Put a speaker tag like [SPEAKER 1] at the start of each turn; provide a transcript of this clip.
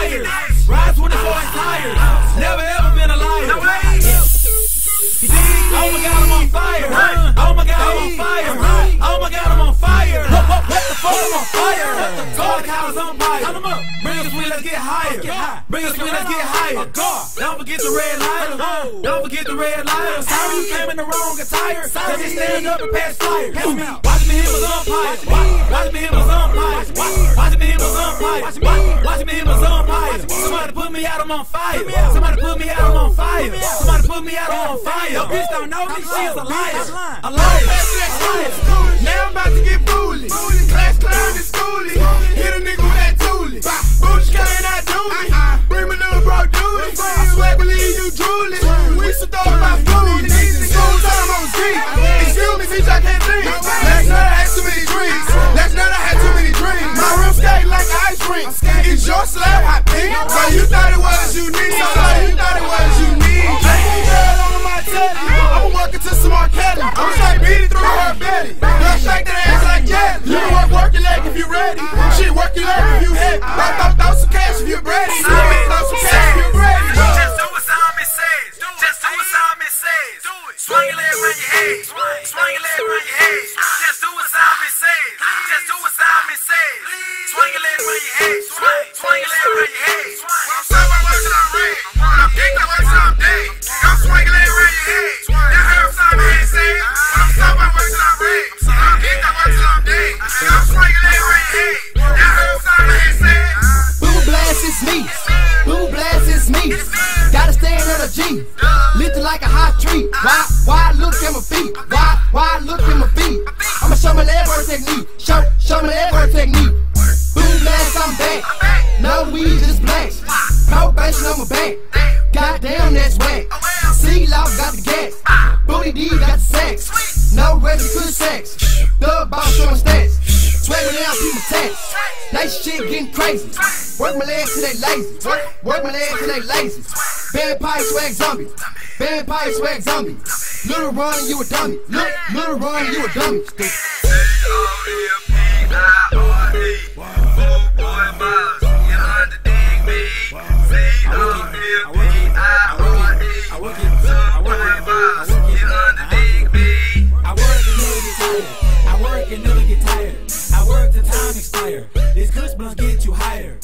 [SPEAKER 1] Myers. Ride 24 inch tires. Never ever been a liar. You dig? Oh my god, I'm on oh fire. Oh my god, I'm on fire. Oh my god, I'm on fire. What, the fuck? I'm on fire. The cows on fire. Count 'em up. Bring us sweet, let's get higher. Bring us sweet, let's get higher. Don't forget the red lighter. Don't forget the red lighter. Sorry you came in the wrong attire. Let me stand up and pass fire. Watch me hit was umpire. Watch me hit was umpire. Watch me. Watch me hit was umpire. Somebody put me out, I'm on fire. Somebody put me out, I'm on fire. Somebody put me out, I'm on fire. Your bitch don't know me, she's a liar. A liar.
[SPEAKER 2] Now I'm about I'ma walk into some R. Kelly. I'ma straight beat it through her belly. Girl, shake that ass like jelly. You work, work your leg if you ready. She work your leg if you heavy. Throw, throw, throw some cash if you're ready. Throw some cash
[SPEAKER 3] Like tree. Why, why look at my feet? Why, why look at my feet? I'ma show my leg work technique. Show, show my leg work technique. Boom blast, I'm back. No weed, just blacks. Probation on my back. Goddamn, that's whack. C Law got the gas. Booty D got the sex. No ready for sex. Thug boss showing stats. Swag me down, people tax. They shit getting crazy. Work my legs till they lazy. Work, work my legs till they lazy. Bad Vampire swag zombie. Vampire swag zombie. Little run, you a dummy. Look, little run, you a dummy.
[SPEAKER 4] I O I Boss, you under dig me. C
[SPEAKER 1] O L P I O I work in. I won't boss, get on the ding me. I work and never get tired. I work and never get tired. I work till time expire. These good get you higher.